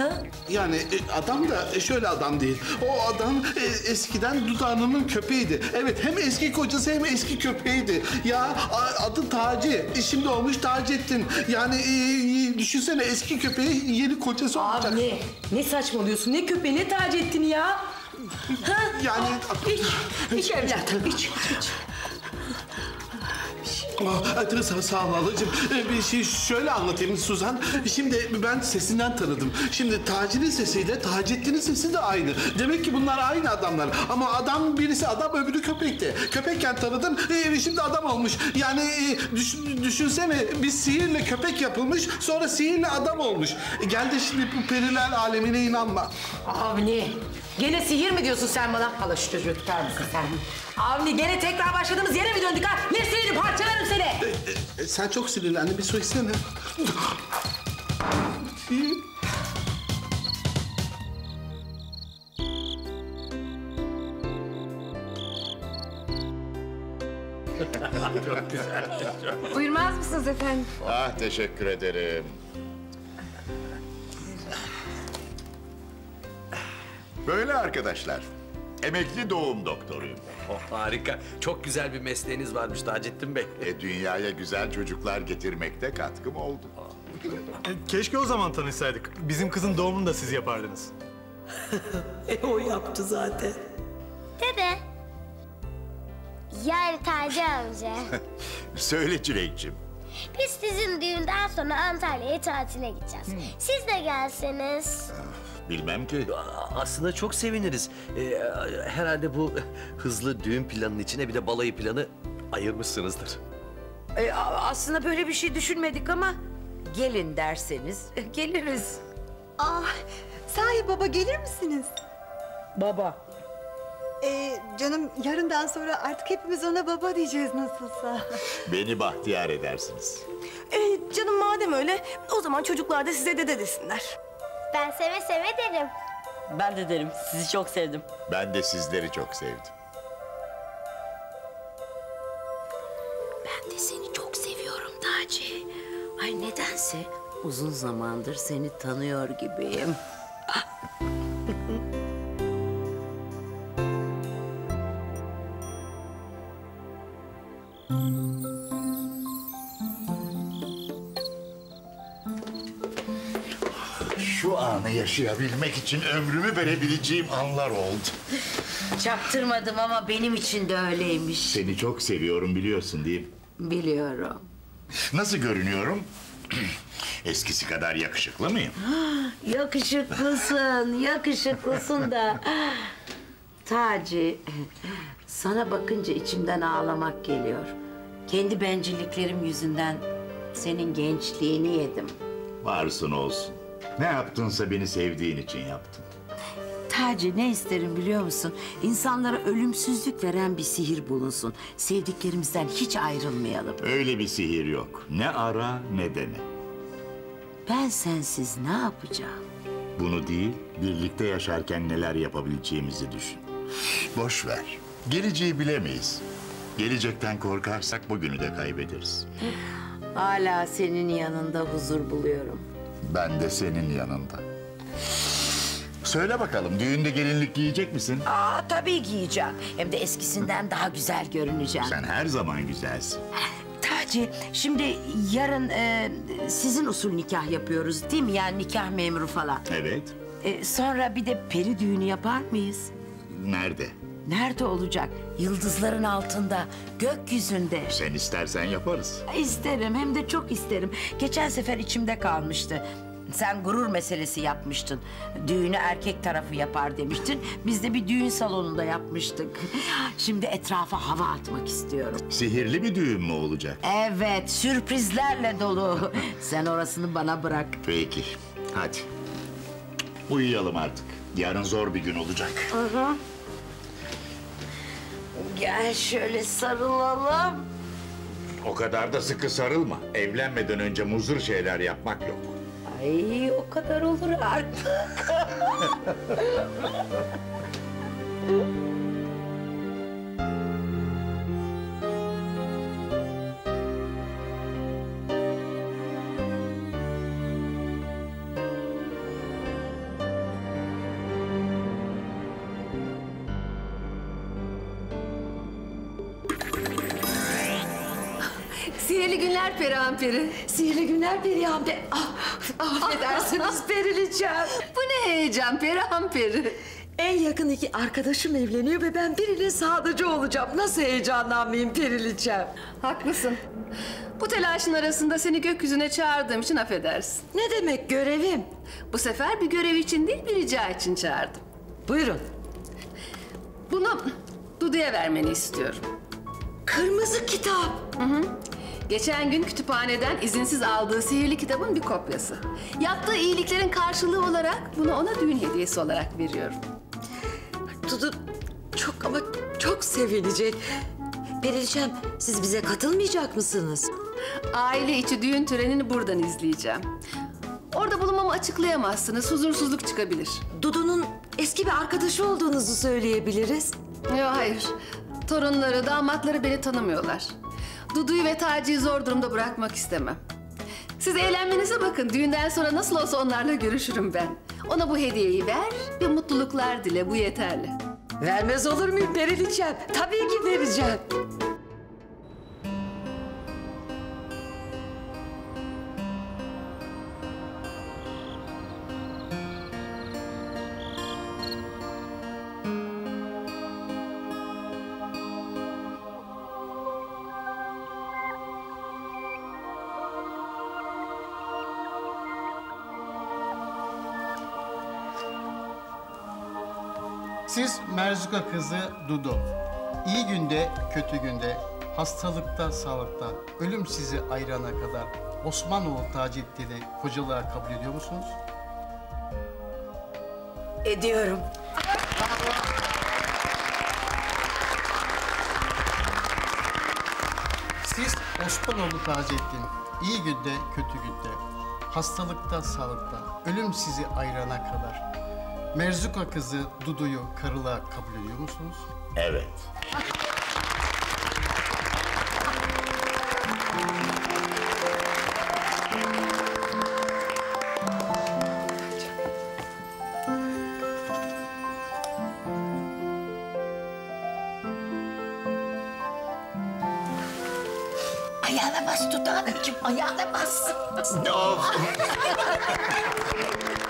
Ha? Yani e, adam da e, şöyle adam değil. O adam e, eskiden Dudu Hanım'ın köpeğiydi. Evet hem eski kocası hem eski köpeğiydi. Ya a- adı Taci. E, Şimdi olmuş Taceddin. Yani e, düşünsene eski köpeği yeni kocası olacak. Avni ne saçmalıyorsun? Ne köpeği ne Taceddin ya? Ha? Yani... İç, iç evladım, iç, iç. Dur, sağ, sağ ol halacığım. Ee, Bir şey şöyle anlatayım Suzan. Şimdi ben sesinden tanıdım. Şimdi Taci'nin sesiyle Taceddin'in sesi de aynı. Demek ki bunlar aynı adamlar. Ama adam birisi adam öbürü köpekti. Köpekken tanıdım. ee, şimdi adam olmuş. Yani e, düşün- düşünsene bir sihirle köpek yapılmış. Sonra sihirle adam olmuş. E, Gel de şimdi bu periler alemine inanma. Avni, Gene sihir mi diyorsun sen bana? Hala şu çocuğu tutar mısın sen? Avni gene tekrar başladığımız yere mi döndük ha? Ne sihiri parçalarım seni. E, e, e, sen çok sinirlendin. Bir su içsene. Buyurmaz mısınız efendim? Ah teşekkür ederim. Böyle arkadaşlar. Emekli doğum doktoruyum. Oh, harika. Çok güzel bir mesleğiniz varmış Taceddin Bey. E, dünyaya güzel çocuklar getirmekte katkım oldu. Keşke o zaman tanışsaydık. Bizim kızın doğumunu da siz yapardınız. [laughs] E, o yaptı zaten. Dede. Yani Taci amca. [laughs] Söyle Çilekçim. Biz sizin düğünden sonra Antalya'ya tatile gideceğiz. Siz de gelseniz. Bilmem ki. Aslında çok seviniriz. Ee, herhalde bu [laughs] hızlı düğün planının içine bir de balayı planı ayırmışsınızdır. E, a- aslında böyle bir şey düşünmedik ama gelin derseniz [laughs] geliriz. Ah, sahi baba gelir misiniz? Baba. Ee, canım yarından sonra artık hepimiz ona baba diyeceğiz nasılsa. [laughs] Beni bahtiyar edersiniz. Ee, canım madem öyle o zaman çocuklar da size dede desinler. Ben seve seve derim. Ben de derim. Sizi çok sevdim. Ben de sizleri çok sevdim. Ben de seni çok seviyorum Taci. Ay nedense uzun zamandır seni tanıyor gibiyim. [laughs] yaşayabilmek için ömrümü verebileceğim anlar oldu. Çaktırmadım ama benim için de öyleymiş. Seni çok seviyorum biliyorsun değil mi? Biliyorum. Nasıl görünüyorum? [clears throat] Eskisi kadar yakışıklı mıyım? [gasps] Yakışıklısın, yakışıklısın da. [laughs] Taci, sana bakınca içimden ağlamak geliyor. Kendi bencilliklerim yüzünden senin gençliğini yedim. Varsın olsun. Ne yaptınsa beni sevdiğin için yaptın. Taci ne isterim biliyor musun? İnsanlara ölümsüzlük veren bir sihir bulunsun. Sevdiklerimizden hiç ayrılmayalım. Öyle bir sihir yok. Ne ara ne dene. Ben sensiz ne yapacağım? Bunu değil, birlikte yaşarken neler yapabileceğimizi düşün. Boş ver. Geleceği bilemeyiz. Gelecekten korkarsak bugünü de kaybederiz. Hala senin yanında huzur buluyorum. Ben de senin yanında. Söyle bakalım, düğünde gelinlik giyecek misin? Aa tabii giyeceğim. Hem de eskisinden daha güzel görüneceğim. Sen her zaman güzelsin. Taci, şimdi yarın e, sizin usul nikah yapıyoruz değil mi? Yani nikah memuru falan. Evet. E, sonra bir de peri düğünü yapar mıyız? Nerede? Nerede olacak? Yıldızların altında, gökyüzünde. Sen istersen yaparız. İsterim, hem de çok isterim. Geçen sefer içimde kalmıştı. Sen gurur meselesi yapmıştın. Düğünü erkek tarafı yapar demiştin. Biz de bir düğün salonunda yapmıştık. Şimdi etrafa hava atmak istiyorum. Sihirli bir düğün mü olacak? Evet, sürprizlerle dolu. Sen orasını bana bırak. Peki, hadi. Uyuyalım artık. Yarın zor bir gün olacak. Aha. Gel şöyle sarılalım. O kadar da sıkı sarılma. Evlenmeden önce muzur şeyler yapmak yok. Ay o kadar olur artık. [laughs] Peri. Sihirli günler Perihan Peri. Ah, affedersiniz [laughs] Perileceğim. Bu ne heyecan Peri. En yakın iki arkadaşım evleniyor ve ben birinin sadıcı olacağım. Nasıl heyecanlanmayayım Perileceğim. Haklısın. Bu telaşın arasında seni gökyüzüne çağırdığım için affedersin. Ne demek görevim? Bu sefer bir görev için değil bir rica için çağırdım. Buyurun. Bunu Dudu'ya vermeni istiyorum. Kırmızı kitap. Hı hı. Geçen gün kütüphaneden izinsiz aldığı sihirli kitabın bir kopyası. Yaptığı iyiliklerin karşılığı olarak bunu ona düğün hediyesi olarak veriyorum. Dudu çok ama çok sevinecek. Perileceğim siz bize katılmayacak mısınız? Aile içi düğün törenini buradan izleyeceğim. Orada bulunmamı açıklayamazsınız, huzursuzluk çıkabilir. Dudu'nun eski bir arkadaşı olduğunuzu söyleyebiliriz. Yok hayır. Torunları, damatları beni tanımıyorlar. Dudu'yu ve Taci'yi zor durumda bırakmak istemem. Siz eğlenmenize bakın. Düğünden sonra nasıl olsa onlarla görüşürüm ben. Ona bu hediyeyi ver ve mutluluklar dile. Bu yeterli. Vermez olur muyum Periliçem? Tabii ki vereceğim. Merzuka kızı Dudu. İyi günde, kötü günde, hastalıkta, sağlıkta, ölüm sizi ayırana kadar Osmanoğlu Taceddin'i kocalığa kabul ediyor musunuz? Ediyorum. Siz Osmanoğlu Taceddin, iyi günde, kötü günde, hastalıkta, sağlıkta, ölüm sizi ayırana kadar Merzuka kızı Dudu'yu karılığa kabul ediyor musunuz? Evet. Ayağına bas dudağınacığım, ayağına bas. Ben [laughs]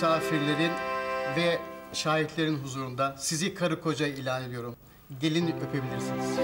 misafirlerin ve şahitlerin huzurunda sizi karı koca ilan ediyorum. Gelini öpebilirsiniz.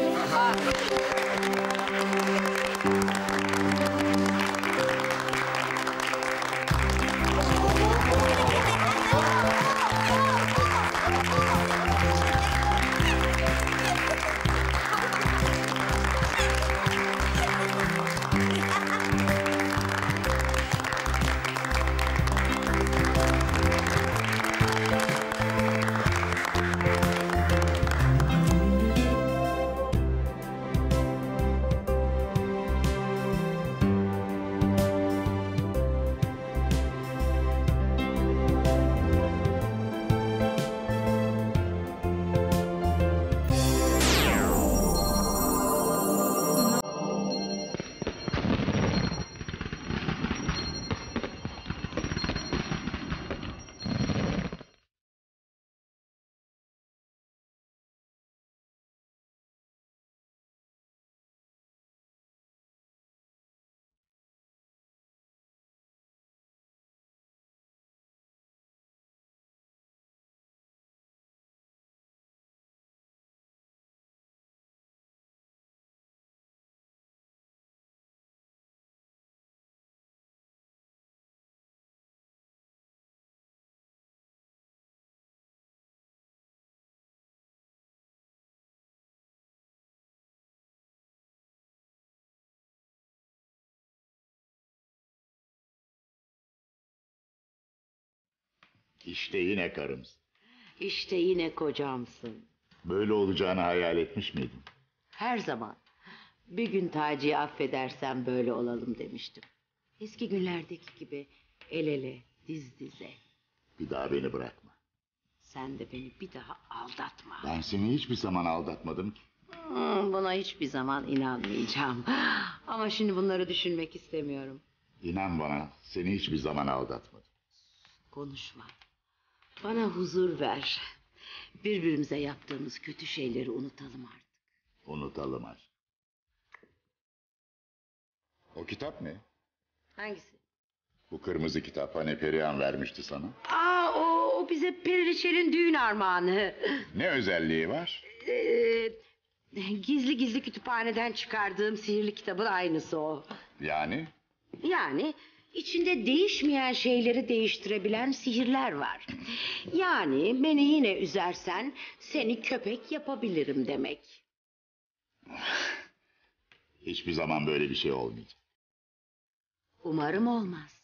İşte yine karımsın. İşte yine kocamsın. Böyle olacağını hayal etmiş miydin? Her zaman. Bir gün Taci'yi affedersen böyle olalım demiştim. Eski günlerdeki gibi el ele, diz dize. Bir daha beni bırakma. Sen de beni bir daha aldatma. Ben seni hiçbir zaman aldatmadım ki. Hmm, buna hiçbir zaman inanmayacağım. [gasps] Ama şimdi bunları düşünmek istemiyorum. İnan bana seni hiçbir zaman aldatmadım. Konuşma. Bana huzur ver. Birbirimize yaptığımız kötü şeyleri unutalım artık. Unutalım aşk. O kitap ne? Hangisi? Bu kırmızı kitap hani Perihan vermişti sana. Aa o, o bize Periliçel'in düğün armağanı. Ne özelliği var? Ee, gizli gizli kütüphaneden çıkardığım sihirli kitabın aynısı o. Yani? Yani içinde değişmeyen şeyleri değiştirebilen sihirler var. Yani beni yine üzersen seni köpek yapabilirim demek. Hiçbir zaman böyle bir şey olmayacak. Umarım olmaz.